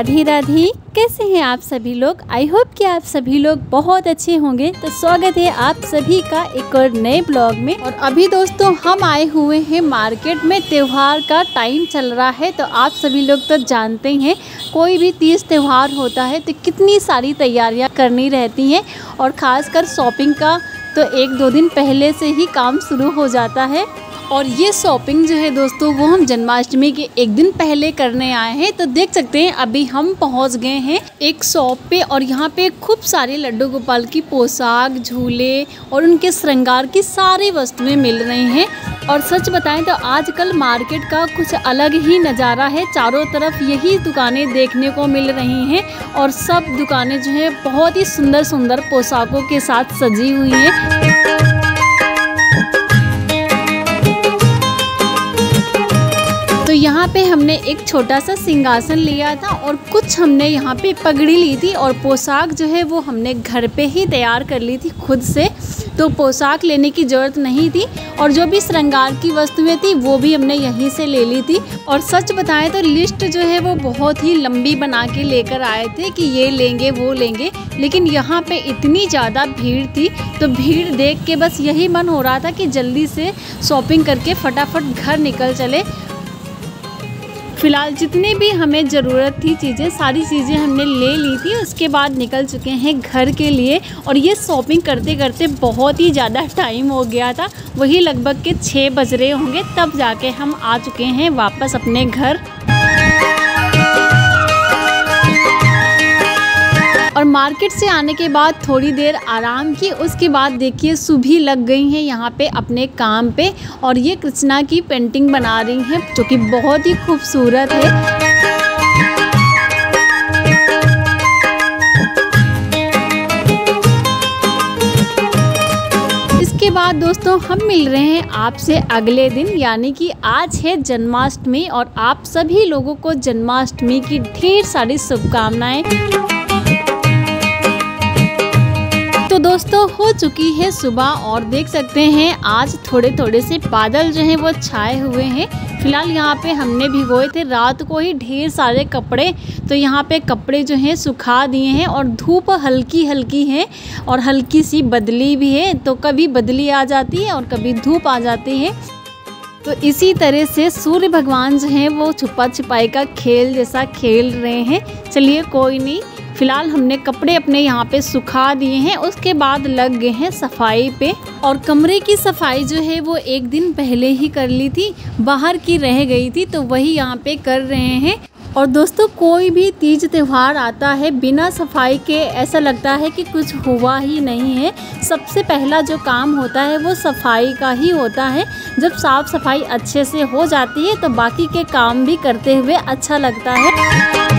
राधे राधे, कैसे हैं आप सभी लोग? आई होप कि आप सभी लोग बहुत अच्छे होंगे। तो स्वागत है आप सभी का एक और नए ब्लॉग में। और अभी दोस्तों, हम आए हुए हैं मार्केट में। त्योहार का टाइम चल रहा है तो आप सभी लोग तो जानते हैं, कोई भी तीज त्यौहार होता है तो कितनी सारी तैयारियाँ करनी रहती हैं। और ख़ासकर शॉपिंग का तो एक दो दिन पहले से ही काम शुरू हो जाता है। और ये शॉपिंग जो है दोस्तों, वो हम जन्माष्टमी के एक दिन पहले करने आए हैं। तो देख सकते हैं, अभी हम पहुँच गए हैं एक शॉप पे और यहाँ पे खूब सारे लड्डू गोपाल की पोशाक, झूले और उनके श्रृंगार की सारी वस्तुएँ मिल रही हैं। और सच बताएँ तो आजकल मार्केट का कुछ अलग ही नज़ारा है। चारों तरफ़ यही दुकानें देखने को मिल रही हैं और सब दुकानें जो है बहुत ही सुंदर सुंदर पोशाकों के साथ सजी हुई हैं। पे हमने एक छोटा सा सिंहासन लिया था और कुछ हमने यहाँ पे पगड़ी ली थी और पोशाक जो है वो हमने घर पे ही तैयार कर ली थी खुद से। तो पोशाक लेने की ज़रूरत नहीं थी और जो भी श्रृंगार की वस्तुएँ थी वो भी हमने यहीं से ले ली थी। और सच बताएँ तो लिस्ट जो है वो बहुत ही लंबी बना के लेकर आए थे कि ये लेंगे, वो लेंगे, लेकिन यहाँ पे इतनी ज़्यादा भीड़ थी। तो भीड़ देख के बस यही मन हो रहा था कि जल्दी से शॉपिंग करके फटाफट घर निकल चले। फ़िलहाल जितनी भी हमें ज़रूरत थी चीज़ें, सारी चीज़ें हमने ले ली थी, उसके बाद निकल चुके हैं घर के लिए। और ये शॉपिंग करते करते बहुत ही ज़्यादा टाइम हो गया था। वही लगभग के छः बज रहे होंगे, तब जाके हम आ चुके हैं वापस अपने घर। मार्केट से आने के बाद थोड़ी देर आराम की, उसके बाद देखिए सुबह लग गई हैं यहाँ पे अपने काम पे और ये कृष्णा की पेंटिंग बना रही हैं, जो कि बहुत ही खूबसूरत है। इसके बाद दोस्तों हम मिल रहे हैं आपसे अगले दिन, यानी कि आज है जन्माष्टमी और आप सभी लोगों को जन्माष्टमी की ढेर सारी शुभकामनाएँ। तो दोस्तों, हो चुकी है सुबह और देख सकते हैं आज थोड़े थोड़े से बादल जो हैं वो छाए हुए हैं। फ़िलहाल यहाँ पे हमने भिगोए थे, रात को ही ढेर सारे कपड़े तो यहाँ पे कपड़े जो हैं सुखा दिए हैं और धूप हल्की हल्की है और हल्की सी बदली भी है तो कभी बदली आ जाती है और कभी धूप आ जाती है। तो इसी तरह से सूर्य भगवान जो हैं वो छुपा छुपाई का खेल जैसा खेल रहे हैं। चलिए कोई नहीं फ़िलहाल हमने कपड़े अपने यहाँ पे सुखा दिए हैं, उसके बाद लग गए हैं सफ़ाई पे। और कमरे की सफ़ाई जो है वो एक दिन पहले ही कर ली थी, बाहर की रह गई थी तो वही यहाँ पे कर रहे हैं। और दोस्तों, कोई भी तीज त्यौहार आता है बिना सफ़ाई के, ऐसा लगता है कि कुछ हुआ ही नहीं है। सबसे पहला जो काम होता है वो सफ़ाई का ही होता है। जब साफ़ सफ़ाई अच्छे से हो जाती है तो बाकी के काम भी करते हुए अच्छा लगता है।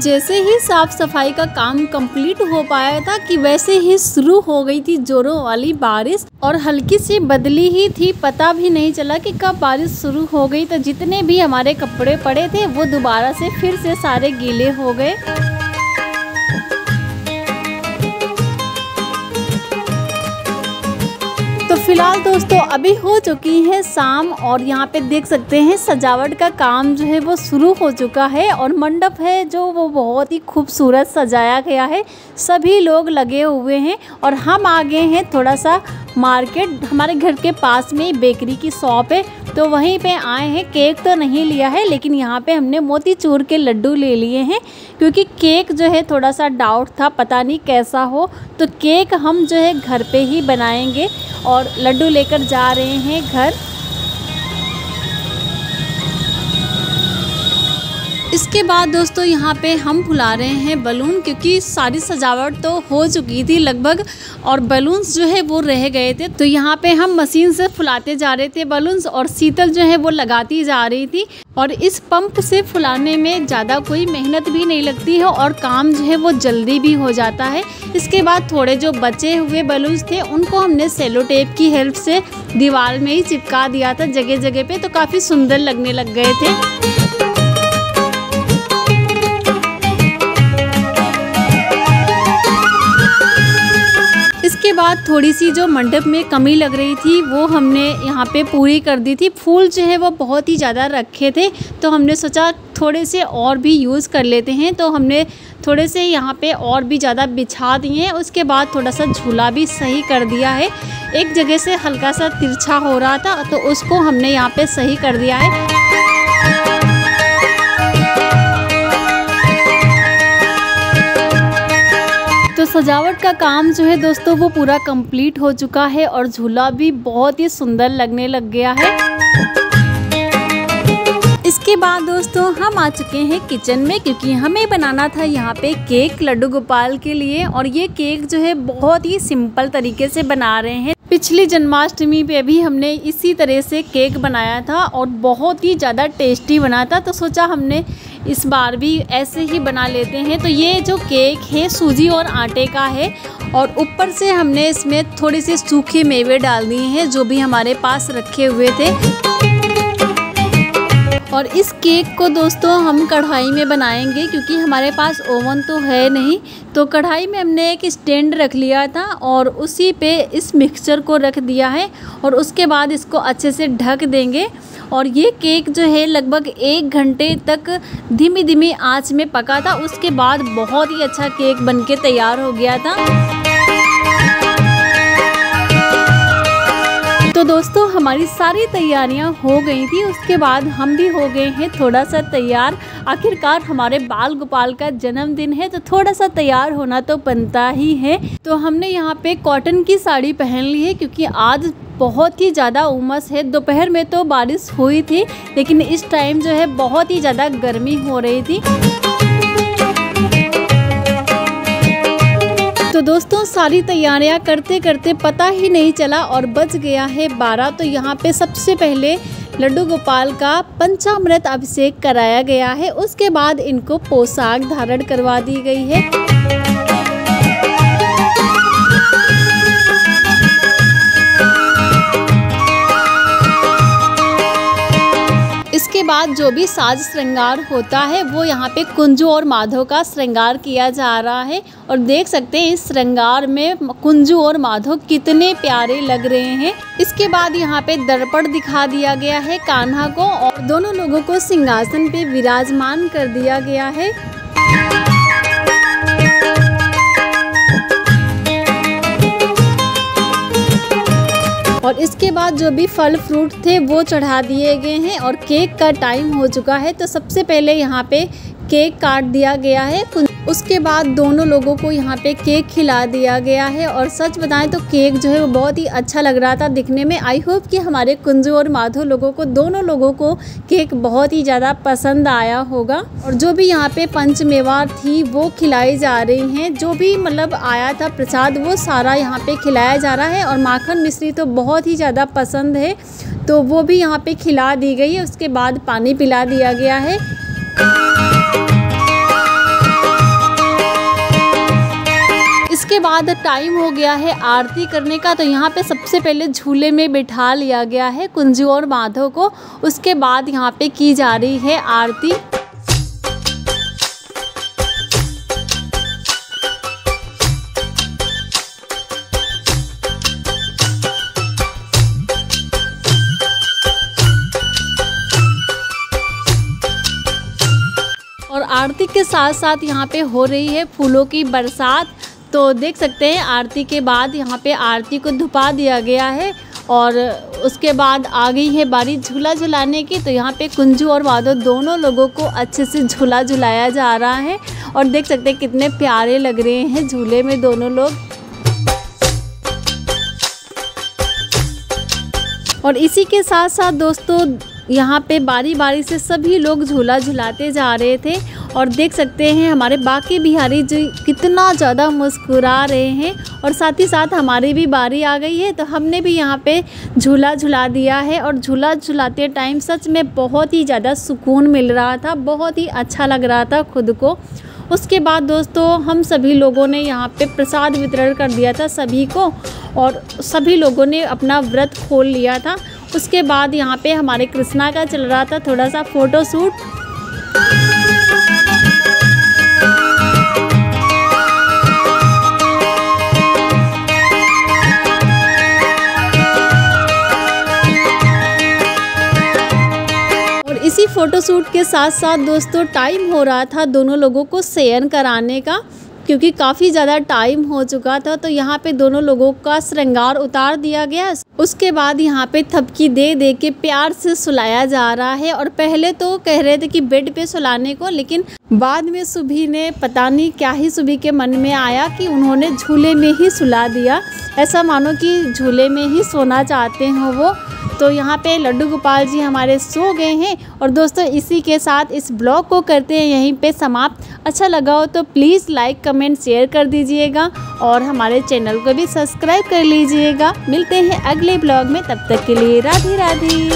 जैसे ही साफ़ सफ़ाई का काम कंप्लीट हो पाया था कि वैसे ही शुरू हो गई थी जोरों वाली बारिश और हल्की सी बदली ही थी, पता भी नहीं चला कि कब बारिश शुरू हो गई। तो जितने भी हमारे कपड़े पड़े थे, वो दोबारा से फिर से सारे गीले हो गए। फ़िलहाल दोस्तों, अभी हो चुकी है शाम और यहाँ पे देख सकते हैं सजावट का काम जो है वो शुरू हो चुका है और मंडप है जो वो बहुत ही खूबसूरत सजाया गया है। सभी लोग लगे हुए हैं और हम आ गए हैं थोड़ा सा मार्केट। हमारे घर के पास में बेकरी की शॉप है तो वहीं पे आए हैं। केक तो नहीं लिया है, लेकिन यहाँ पे हमने मोती चूर के लड्डू ले लिए हैं, क्योंकि केक जो है थोड़ा सा डाउट था, पता नहीं कैसा हो। तो केक हम जो है घर पे ही बनाएँगे और लड्डू लेकर जा रहे हैं घर। इसके बाद दोस्तों यहाँ पे हम फुला रहे हैं बलून, क्योंकि सारी सजावट तो हो चुकी थी लगभग, और बलून्स जो है वो रह गए थे। तो यहाँ पे हम मशीन से फुलाते जा रहे थे बलून्स, और शीतल जो है वो लगाती जा रही थी। और इस पंप से फुलाने में ज़्यादा कोई मेहनत भी नहीं लगती है, और काम जो है वो जल्दी भी हो जाता है। इसके बाद थोड़े जो बचे हुए बलून्स थे, उनको हमने सेलो टेप की हेल्प से दीवार में ही चिपका दिया था जगह जगह पे तो काफ़ी सुंदर लगने लग गए थे। बाद थोड़ी सी जो मंडप में कमी लग रही थी, वो हमने यहाँ पे पूरी कर दी थी। फूल जो है वो बहुत ही ज़्यादा रखे थे तो हमने सोचा थोड़े से और भी यूज़ कर लेते हैं। तो हमने थोड़े से यहाँ पे और भी ज़्यादा बिछा दिए हैं। उसके बाद थोड़ा सा झूला भी सही कर दिया है। एक जगह से हल्का सा तिरछा हो रहा था तो उसको हमने यहाँ पे सही कर दिया है। सजावट का काम जो है दोस्तों वो पूरा कंप्लीट हो चुका है और झूला भी बहुत ही सुंदर लगने लग गया है। इसके बाद दोस्तों हम आ चुके हैं किचन में क्योंकि हमें बनाना था यहाँ पे केक लड्डू गोपाल के लिए और ये केक जो है बहुत ही सिंपल तरीके से बना रहे हैं। पिछली जन्माष्टमी पे भी हमने इसी तरह से केक बनाया था और बहुत ही ज़्यादा टेस्टी बना था तो सोचा हमने इस बार भी ऐसे ही बना लेते हैं। तो ये जो केक है, सूजी और आटे का है, और ऊपर से हमने इसमें थोड़े से सूखे मेवे डाल दिए हैं, जो भी हमारे पास रखे हुए थे। और इस केक को दोस्तों हम कढ़ाई में बनाएँगे क्योंकि हमारे पास ओवन तो है नहीं। तो कढ़ाई में हमने एक स्टैंड रख लिया था और उसी पे इस मिक्सचर को रख दिया है और उसके बाद इसको अच्छे से ढक देंगे। और ये केक जो है लगभग एक घंटे तक धीमी धीमी आँच में पका था। उसके बाद बहुत ही अच्छा केक बनके तैयार हो गया था। दोस्तों, हमारी सारी तैयारियाँ हो गई थी। उसके बाद हम भी हो गए हैं थोड़ा सा तैयार। आखिरकार हमारे बाल गोपाल का जन्मदिन है तो थोड़ा सा तैयार होना तो बनता ही है। तो हमने यहाँ पे कॉटन की साड़ी पहन ली है, क्योंकि आज बहुत ही ज़्यादा उमस है। दोपहर में तो बारिश हुई थी, लेकिन इस टाइम जो है, बहुत ही ज़्यादा गर्मी हो रही थी। तो दोस्तों, सारी तैयारियाँ करते करते पता ही नहीं चला और बच गया है बारह। तो यहाँ पे सबसे पहले लड्डू गोपाल का पंचामृत अभिषेक कराया गया है। उसके बाद इनको पोशाक धारण करवा दी गई है। इसके बाद जो भी साज श्रृंगार होता है, वो यहाँ पे कुंजू और माधव का श्रृंगार किया जा रहा है। और देख सकते हैं इस श्रृंगार में कुंजू और माधव कितने प्यारे लग रहे हैं। इसके बाद यहाँ पे दर्पण दिखा दिया गया है कान्हा को और दोनों लोगों को सिंहासन पे विराजमान कर दिया गया है। और इसके बाद जो भी फल फ्रूट थे, वो चढ़ा दिए गए हैं और केक का टाइम हो चुका है। तो सबसे पहले यहाँ पे केक काट दिया गया है। उसके बाद दोनों लोगों को यहाँ पे केक खिला दिया गया है और सच बताएँ तो केक जो है वो बहुत ही अच्छा लग रहा था दिखने में। आई होप कि हमारे कुंजू और माधो लोगों को, दोनों लोगों को केक बहुत ही ज़्यादा पसंद आया होगा। और जो भी यहाँ पे पंचमेवा थी, वो खिलाई जा रही हैं। जो भी मतलब आया था प्रसाद, वो सारा यहाँ पे खिलाया जा रहा है। और माखन मिश्री तो बहुत ही ज़्यादा पसंद है। तो वो भी यहाँ पे खिला दी गई है। उसके बाद पानी पिला दिया गया है। इसके बाद टाइम हो गया है आरती करने का तो यहाँ पे सबसे पहले झूले में बिठा लिया गया है कुंजू और माधव को। उसके बाद यहाँ पे की जा रही है आरती। और आरती के साथ साथ यहाँ पे हो रही है फूलों की बरसात। तो देख सकते हैं, आरती के बाद यहाँ पे आरती को धुपा दिया गया है और उसके बाद आ गई है बारी झूला झुलाने की। तो यहाँ पे कुंजू और माधव दोनों लोगों को अच्छे से झूला झुलाया जा रहा है और देख सकते हैं कितने प्यारे लग रहे हैं झूले में दोनों लोग। और इसी के साथ साथ दोस्तों, यहाँ पे बारी बारी से सभी लोग झूला झुलाते जा रहे थे और देख सकते हैं हमारे बाकी बिहारी जी कितना ज़्यादा मुस्कुरा रहे हैं और साथ ही साथ हमारी भी बारी आ गई है तो हमने भी यहाँ पे झूला झुला दिया है और झूला झुलाते टाइम सच में बहुत ही ज़्यादा सुकून मिल रहा था, बहुत ही अच्छा लग रहा था खुद को। उसके बाद दोस्तों हम सभी लोगों ने यहाँ पे प्रसाद वितरण कर दिया था सभी को और सभी लोगों ने अपना व्रत खोल लिया था। उसके बाद यहाँ पे हमारे कृष्णा का चल रहा था थोड़ा सा फ़ोटो शूट। फ़ोटोशूट के साथ साथ दोस्तों टाइम हो रहा था दोनों लोगों को शयन कराने का, क्योंकि काफ़ी ज़्यादा टाइम हो चुका था तो यहाँ पे दोनों लोगों का श्रृंगार उतार दिया गया। उसके बाद यहाँ पे थपकी दे दे के प्यार से सुलाया जा रहा है, और पहले तो कह रहे थे कि बेड पे सुलाने को, लेकिन बाद में सुभी ने पता नहीं क्या ही सुभी के मन में आया कि उन्होंने झूले में ही सुला दिया। ऐसा मानो कि झूले में ही सोना चाहते हैं वो। तो यहाँ पे लड्डू गोपाल जी हमारे सो गए हैं और दोस्तों इसी के साथ इस ब्लॉग को करते हैं। यहीं पे समाप्त। अच्छा लगा हो तो प्लीज़ लाइक, कमेंट, शेयर कर दीजिएगा और हमारे चैनल को भी सब्सक्राइब कर लीजिएगा। मिलते हैं अगले ब्लॉग में। तब तक के लिए राधे राधे